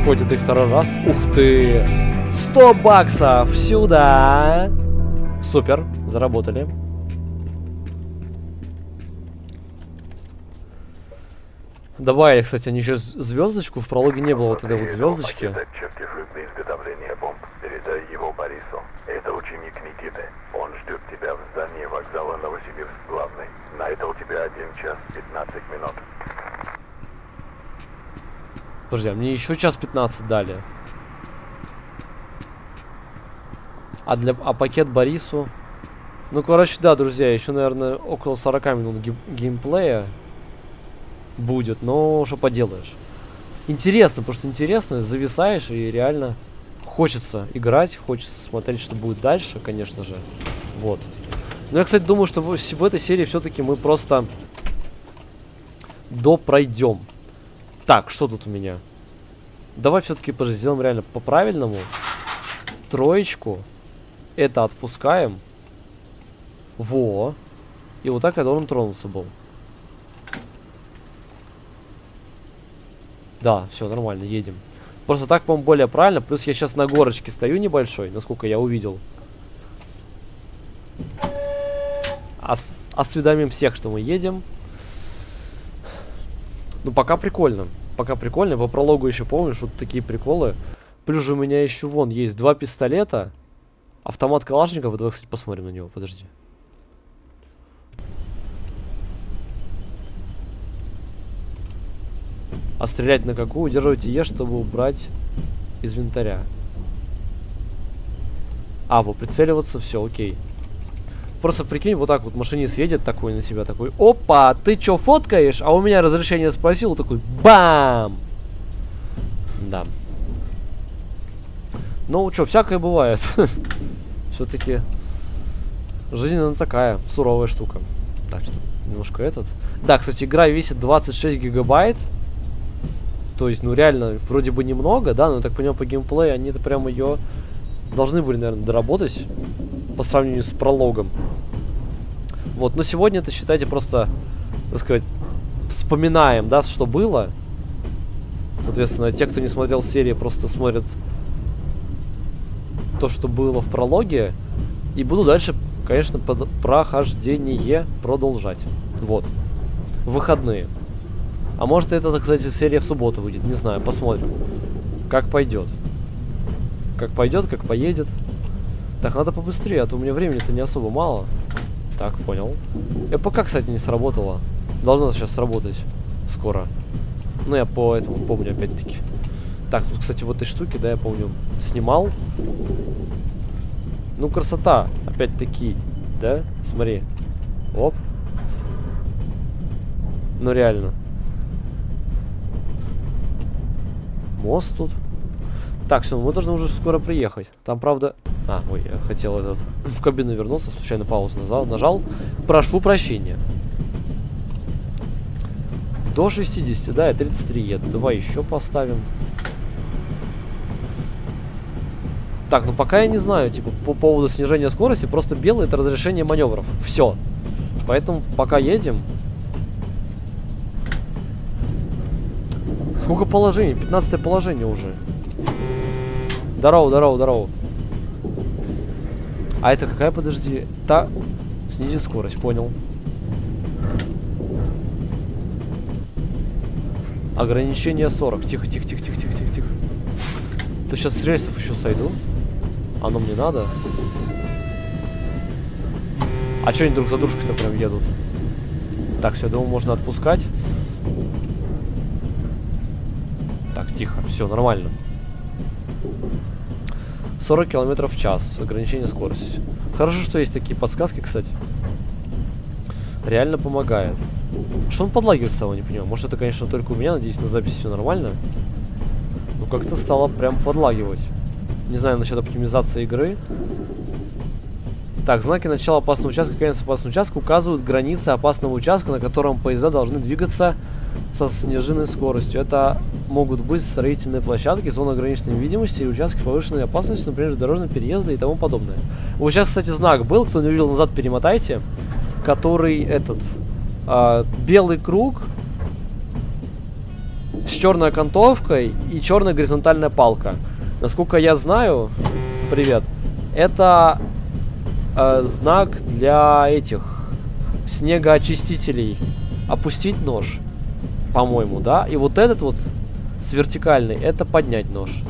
Это и второй раз. Ух ты. 100 баксов сюда. Супер. Заработали. Добавили, кстати, они еще звездочку. В прологе не было вот этой вот звездочки. пакет отчетков для изготовления бомб. Передай его Борису. Это ученик Никиты. Он ждет тебя в здании вокзала Новосибирск главный. На это у тебя 1 час 15 минут. Подожди, а мне еще час 15 дали. А для а пакет Борису? Ну, короче, да, друзья, еще, наверное, около 40 минут гейм- геймплея будет, но что поделаешь. Интересно, потому что интересно, зависаешь и реально хочется играть, хочется смотреть, что будет дальше, конечно же. Вот. Но я, кстати, думаю, что в, в этой серии все-таки мы просто допройдем. Так, что тут у меня? Давай все-таки сделаем реально по-правильному. Троечку. Это отпускаем. Во. И вот так я должен тронуться был. Да, все нормально, едем. Просто так, по-моему, более правильно. Плюс я сейчас на горочке стою небольшой, насколько я увидел. Ос осведомим всех, что мы едем. Ну, пока прикольно. Пока прикольно. По прологу еще помню, что такие приколы. Плюс же у меня еще вон есть два пистолета. Автомат Калашников. Давай, кстати, посмотрим на него. Подожди. А стрелять на какую? Удерживайте Е, чтобы убрать из инвентаря. А, вот прицеливаться, все, окей. Просто прикинь, вот так вот машинист едет такой на себя, такой, опа, ты чё фоткаешь? А у меня разрешение спросил, такой, бам! Да. Ну, что, всякое бывает. Все-таки жизнь она такая, суровая штука. Так, что немножко этот. Да, кстати, игра весит 26 гигабайт. То есть, ну реально, вроде бы немного, да, но я так понимаю, по геймплею они-то прям ее должны были, наверное, доработать по сравнению с прологом. Вот, но сегодня это, считайте, просто, так сказать, вспоминаем, да, что было. Соответственно, те, кто не смотрел серии, просто смотрят то, что было в прологе. И буду дальше, конечно, прохождение продолжать. Вот. Выходные. А может это, кстати, серия в субботу выйдет, не знаю, посмотрим. Как пойдет. Как пойдет, как поедет. Так, надо побыстрее, а то у меня времени-то не особо мало. Так, понял. ЭПК, кстати, не сработала. Должна сейчас сработать скоро. Ну, я по этому помню, опять-таки. Так, тут, кстати, в этой штуке, да, я помню, снимал. Ну, красота, опять-таки, да? Смотри. Оп. Ну, реально. Мост тут. Так, все, мы должны уже скоро приехать. Там, правда... А, ой, я хотел этот... в кабину вернуться, случайно паузу нажал. нажал. Прошу прощения. До 60, да, я 33 еду. Давай еще поставим. Так, ну пока я не знаю, типа, по поводу снижения скорости, просто белый это разрешение маневров. Все. Поэтому пока едем, Сколько положений? 15 положение уже. Здорово, здорово, здорово. А это какая, подожди? Та... Снизи скорость, понял. Ограничение 40. Тихо, тихо, тихо, тихо, тихо, тихо, тихо. То сейчас с рельсов еще сойду. Оно мне надо. А что они друг за дружкой-то прям едут? Так, все, думаю, можно отпускать. тихо, все, нормально. 40 километров в час, ограничение скорости. Хорошо, что есть такие подсказки, кстати. Реально помогает. Что он подлагивает стало, не понимаю. Может это, конечно, только у меня, надеюсь, на записи все нормально. Ну как-то стало прям подлагивать. Не знаю насчет оптимизации игры. Так, знаки начала опасного участка, конец опасного участка указывают границы опасного участка, на котором поезда должны двигаться со сниженной скоростью. Это могут быть строительные площадки, зоны ограниченной видимости и участки повышенной опасности, например, дорожные переезды и тому подобное. Вот сейчас, кстати, знак был, кто не увидел назад, перемотайте, который этот, э, белый круг с черной окантовкой и черная горизонтальная палка. Насколько я знаю, привет, это э, знак для этих снегоочистителей. Опустить нож по-моему, да? И вот этот вот с вертикальной, это поднять нож.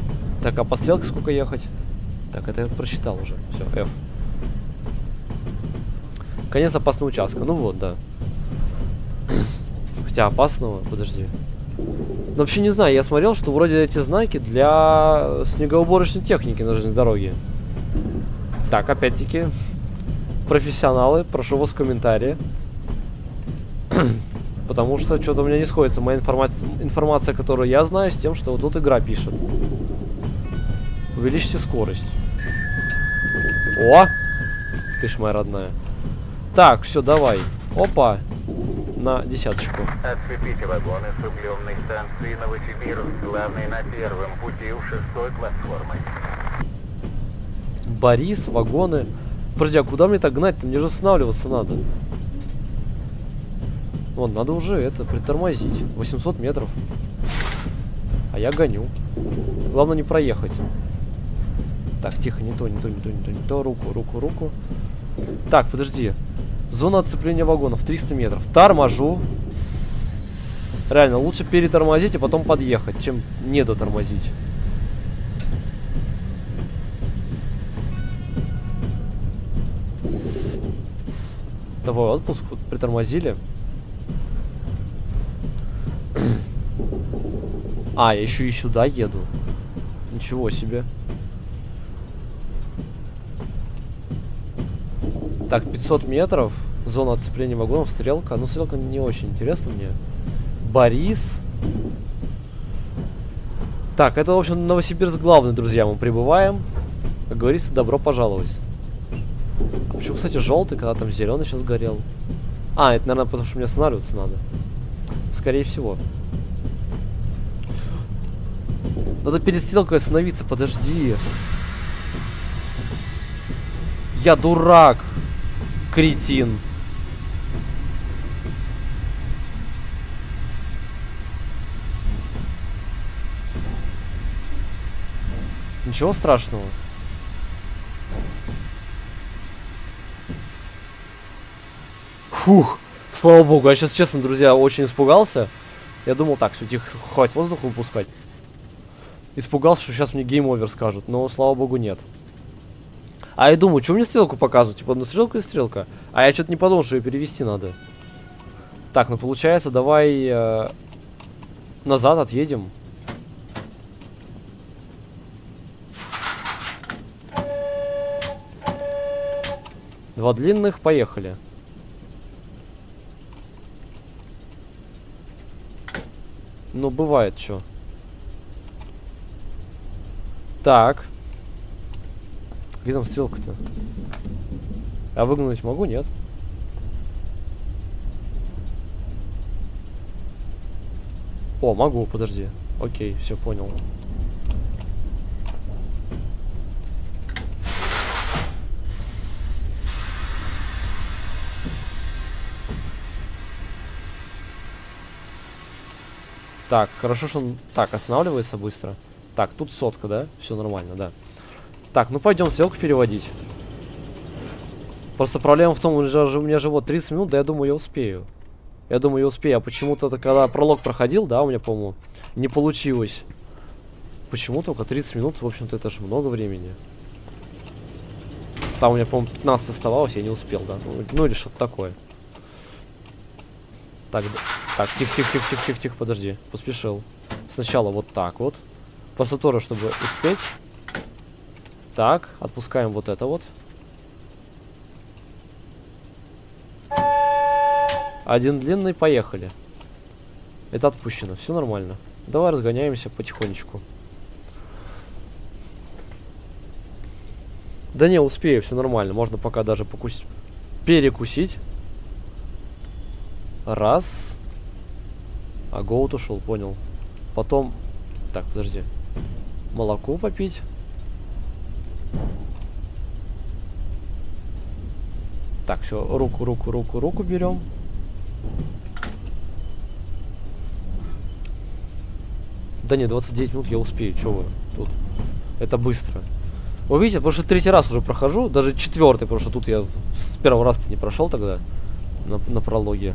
Так, а по стрелке сколько ехать? Так, это я просчитал уже. Все, F. Конец опасного участка. Ну вот, да. Хотя опасного, подожди. Ну, вообще не знаю, я смотрел, что вроде эти знаки для снегоуборочной техники на железной дороге. Так, опять-таки. профессионалы, прошу вас в комментарии. Потому что что-то у меня не сходится моя информация, информация, которую я знаю, с тем, что вот тут игра пишет. Увеличьте скорость. О! Ты ж моя родная. Так, все, давай. Опа. На десяточку. Отцепите вагоны с углемной станции Новосибирск, главный на первом пути у шестой платформы. Борис, вагоны. Подожди, а куда мне так гнать-то? Мне же останавливаться надо. Вон, надо уже это, притормозить. 800 метров. А я гоню. Главное не проехать. Так, тихо, не то, не то, не то, не то, не то. Руку, руку, руку. Так, подожди. Зона отцепления вагонов 300 метров. Торможу. Реально, лучше перетормозить и потом подъехать, чем не дотормозить. Давай отпуск вот притормозили. А, я еще и сюда еду. Ничего себе. Так, 500 метров. Зона отцепления вагонов, стрелка. Ну, стрелка не очень интересна мне. Борис. Так, это, в общем, Новосибирск главный, друзья. Мы прибываем. Как говорится, добро пожаловать. А почему, кстати, желтый, когда там зеленый сейчас горел? А, это, наверное, потому что мне останавливаться надо. Скорее всего. Надо перед стрелкой остановиться, подожди. Я дурак. Кретин. Ничего страшного. Фух, слава богу. Я сейчас, честно, друзья, очень испугался. Я думал, так, все, тихо, хватит воздух выпускать. Испугался, что сейчас мне game over скажут, но, слава богу, нет. А я думаю, что мне стрелку показывать? Типа, ну стрелка и стрелка. А я что-то не подумал, что ее перевести надо. Так, ну получается, давай э, назад отъедем. Два длинных, поехали. Ну, бывает, что. Так. Где там стрелка-то? А выгнать могу, нет? О, могу, подожди. Окей, все понял. Так, хорошо, что он... Так, останавливается быстро. Так, тут сотка, да? Все нормально, да. Так, ну пойдем стрелку переводить. Просто проблема в том, у меня же вот 30 минут, да я думаю, я успею. Я думаю, я успею. А почему-то, когда пролог проходил, да, у меня, по-моему, не получилось. Почему только 30 минут? В общем-то, это же много времени. Там у меня, по-моему, 15 оставалось, я не успел, да. Ну, ну или что-то такое. Так, так, тихо-тихо-тихо-тихо-тихо, подожди. Поспешил. Сначала вот так вот. Тоже, чтобы успеть. Так, отпускаем вот это вот. Один длинный, поехали. Это отпущено, все нормально. Давай разгоняемся потихонечку. Да не, успею, все нормально. Можно пока даже покусить. Перекусить. Раз. А гоут ушел, понял. Потом... Так, подожди. Молоко попить. Так, все, руку, руку, руку, руку берем. Да не, 29 минут я успею, что вы тут. Это быстро. Вы видите, потому что третий раз уже прохожу, даже четвертый, потому что тут я с первого раза не прошел тогда на, на прологе.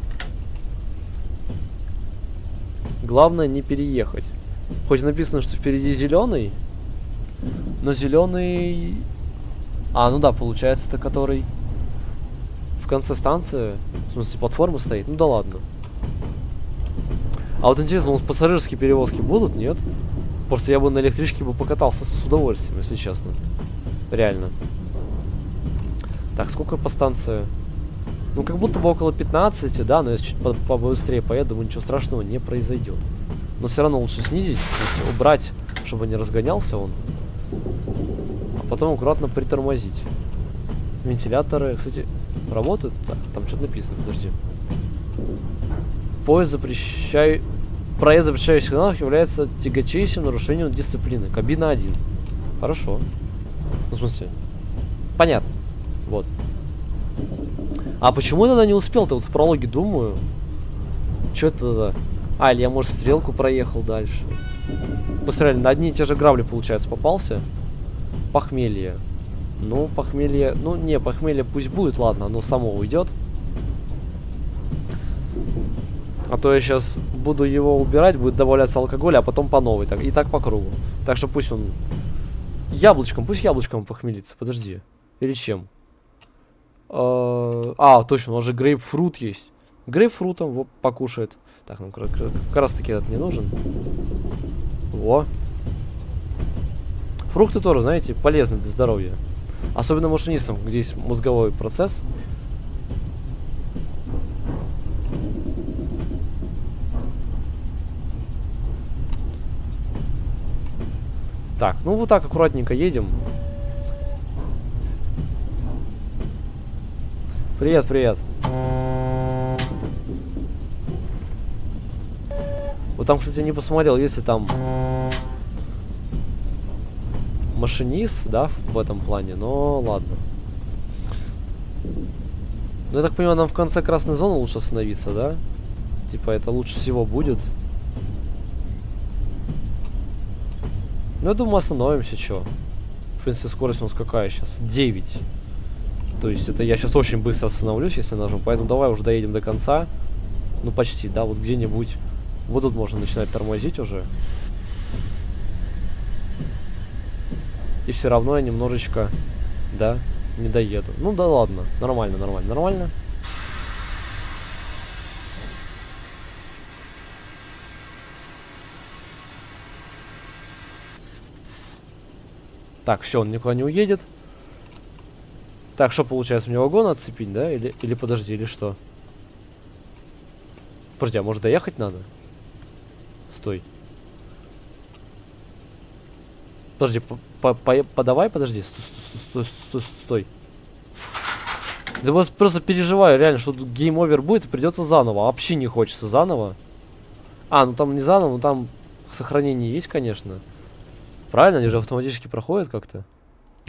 Главное не переехать. Хоть написано, что впереди зеленый, но зеленый... А, ну да, получается, это который в конце станции, в смысле, платформы стоит. Ну да ладно. А вот интересно, у нас пассажирские перевозки будут, нет? Просто я бы на электричке бы покатался с удовольствием, если честно. Реально. Так, сколько по станции? Ну, как будто бы около 15, да, но если чуть по- побыстрее поеду, ничего страшного не произойдет. Но все равно лучше снизить, убрать, чтобы не разгонялся он. А потом аккуратно притормозить. Вентиляторы, кстати, работают? Так, там что-то написано, подожди. Поезд запрещай... Проезд запрещающих сигналов является тягчайшим нарушением дисциплины. Кабина 1. Хорошо. Ну, в смысле? Понятно. Вот. А почему я тогда не успел-то? Вот в прологе думаю. Что это тогда? А, или я, может, стрелку проехал дальше. Посмотрели, на одни и те же грабли, получается, попался. Похмелье. Ну, похмелье... Ну, не, похмелье пусть будет, ладно, оно само уйдет. А то я сейчас буду его убирать, будет добавляться алкоголь, а потом по новой. Так, и так по кругу. Так что пусть он... Яблочком, пусть яблочком похмелится, подожди. Или чем? Э, А, точно, у нас же грейпфрут есть. Грейпфрутом вот покушает. Так, нам как, как- как раз таки этот не нужен. Во. Фрукты тоже, знаете, полезны для здоровья. Особенно машинистам, где есть мозговой процесс. Так, ну вот так аккуратненько едем. Привет, привет. Вот там, кстати, не посмотрел, если там машинист, да, в этом плане, но ладно. Ну, я так понимаю, нам в конце красной зоны лучше остановиться, да? Типа, это лучше всего будет. Ну, я думаю, остановимся, чё. В принципе, скорость у нас какая сейчас? 9. То есть, это я сейчас очень быстро остановлюсь, если нажму. Поэтому давай уже доедем до конца. Ну, почти, да, вот где-нибудь. Вот тут можно начинать тормозить уже. И все равно я немножечко, да, не доеду. Ну да ладно, нормально, нормально, нормально. Так, все, он никуда не уедет. Так, что получается, мне вагон отцепить, да? Или, или подожди, или что? Подожди, а может доехать надо? Стой. Подожди, по- по- по- подавай, подожди. Стой, стой, стой, стой, стой. Просто переживаю, реально, что тут game over будет и придется заново. Вообще не хочется заново. А, ну там не заново, но там сохранение есть, конечно. Правильно, они же автоматически проходят как-то.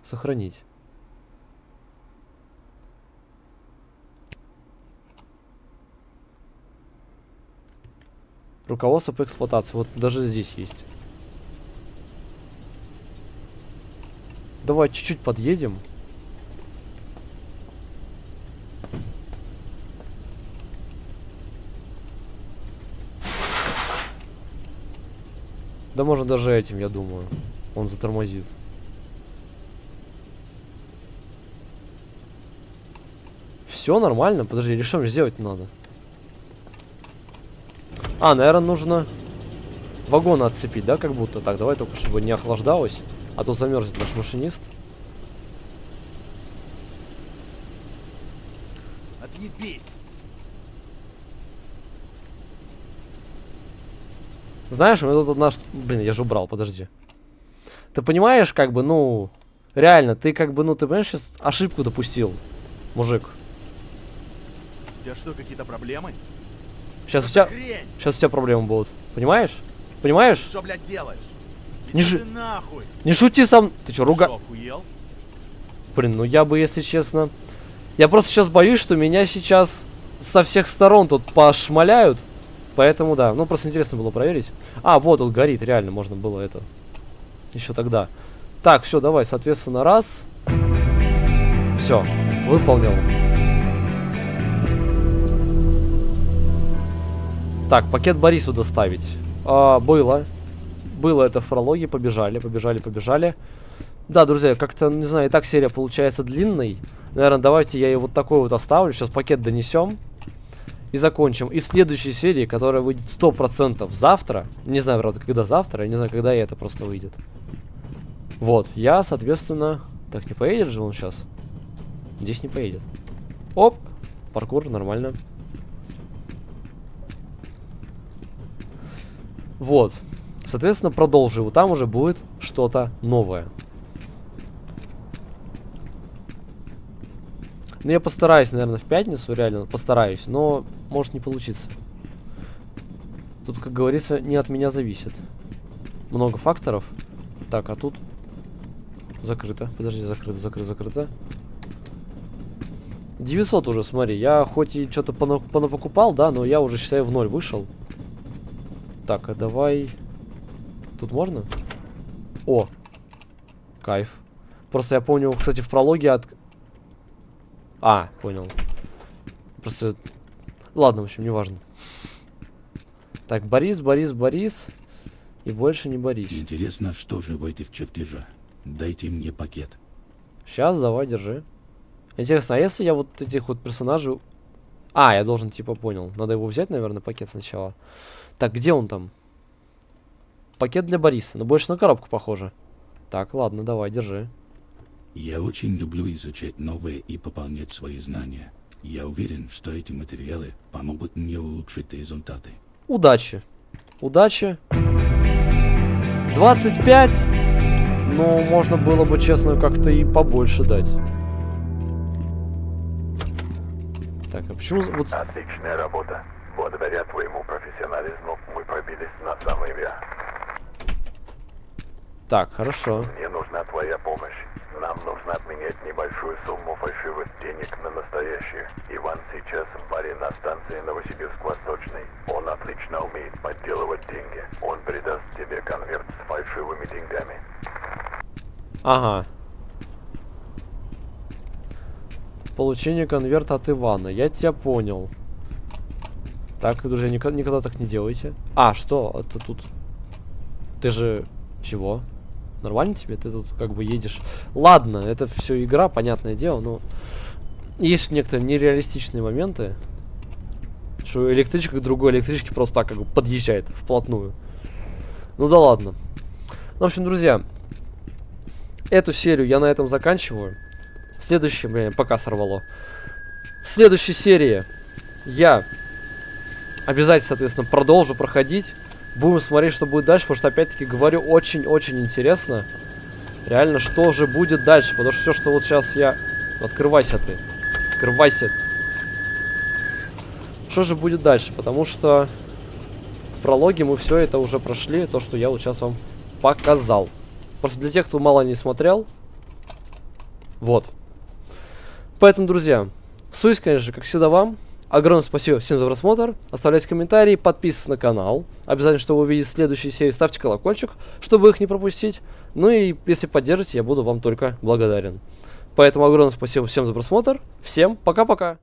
Сохранить. Руководство по эксплуатации. Вот даже здесь есть. Давай чуть-чуть подъедем. Да можно даже этим, я думаю. Он затормозит. Все нормально. Подожди, или что мне сделать надо? А, наверное, нужно вагон отцепить, да, как будто? Так, давай только, чтобы не охлаждалось. А то замерзнет наш машинист. Отъебись! Знаешь, у меня тут одна... Блин, я же убрал, подожди. Ты понимаешь, как бы, ну... Реально, ты как бы, ну, ты понимаешь, сейчас ошибку допустил, мужик. У тебя что, какие-то проблемы? Сейчас у тебя... Сейчас у тебя проблемы будут. Понимаешь? Понимаешь? Что, блядь, делаешь? Не нахуй! Не шути сам... Ты что, руга... Блин, ну я бы, если честно... Я просто сейчас боюсь, что меня сейчас со всех сторон тут пошмаляют. Поэтому да, ну просто интересно было проверить. А, вот он горит, реально можно было это. Еще тогда. Так, все, давай, соответственно, раз. Все, выполнил. Так, пакет Борису доставить. А, было. Было это в прологе, побежали, побежали, побежали. Да, друзья, как-то, не знаю, и так серия получается длинной. Наверное, давайте я ее вот такой вот оставлю. Сейчас пакет донесем. И закончим. И в следующей серии, которая выйдет 100% завтра. Не знаю, правда, когда завтра. Я не знаю, когда это просто выйдет. Вот, я, соответственно... Так, не поедет же он сейчас? Здесь не поедет. Оп! Паркур, нормально. Вот. Соответственно, продолжу. Там уже будет что-то новое. Ну, я постараюсь, наверное, в пятницу, реально, постараюсь, но может не получиться. Тут, как говорится, не от меня зависит. Много факторов. Так, а тут закрыто. Подожди, закрыто, закрыто, закрыто. 900 уже, смотри. Я хоть и что-то понапокупал, да, но я уже, считаю, в ноль вышел. Так, а давай... Тут можно? О! Кайф. Просто я помню, кстати, в прологе от... А, понял. Просто... Ладно, в общем, неважно. Так, Борис, Борис, Борис. И больше не Борис. Интересно, что же в этих чертежах? Дайте мне пакет. Сейчас, давай, держи. Интересно, а если я вот этих вот персонажей... А, я должен, типа, понял. Надо его взять, наверное, пакет сначала. Так, где он там? Пакет для Бориса. Но больше на коробку похоже. Так, ладно, давай, держи. Я очень люблю изучать новое и пополнять свои знания. Я уверен, что эти материалы помогут мне улучшить результаты. Удачи. Удачи. 25. Но можно было бы, честно, как-то и побольше дать. Так, а почему... Вот... Отличная работа. Благодаря твоему профессионализму мы пробились на самый верх. Так, хорошо. Мне нужна твоя помощь. Нам нужно обменять небольшую сумму фальшивых денег на настоящие. Иван сейчас в баре на станции Новосибирск-Восточный. Он отлично умеет подделывать деньги. Он придаст тебе конверт с фальшивыми деньгами. Ага. Получение конверта от Ивана. Я тебя понял. Так, друзья, никогда, никогда так не делайте. А, что? Это тут... Ты же... Чего? Нормально тебе? Ты тут как бы едешь. Ладно, это все игра, понятное дело, но есть некоторые нереалистичные моменты, что электричка к другой электричке просто так как бы подъезжает вплотную. Ну да ладно. Ну, в общем, друзья, эту серию я на этом заканчиваю. Следующий, блин, пока сорвало. В следующей серии я обязательно, соответственно, продолжу проходить. Будем смотреть, что будет дальше, потому что, опять-таки, говорю, очень-очень интересно. Реально, что же будет дальше, потому что все, что вот сейчас я... Открывайся ты. Открывайся. Что же будет дальше, потому что... В прологе мы все это уже прошли, то, что я вот сейчас вам показал. Просто для тех, кто мало не смотрел. Вот. Поэтому, друзья, сусь, конечно, как всегда вам. Огромное спасибо всем за просмотр. Оставляйте комментарии, подписывайтесь на канал. Обязательно, чтобы увидеть следующие серии, ставьте колокольчик, чтобы их не пропустить. Ну и если поддержите, я буду вам только благодарен. Поэтому огромное спасибо всем за просмотр. Всем пока-пока.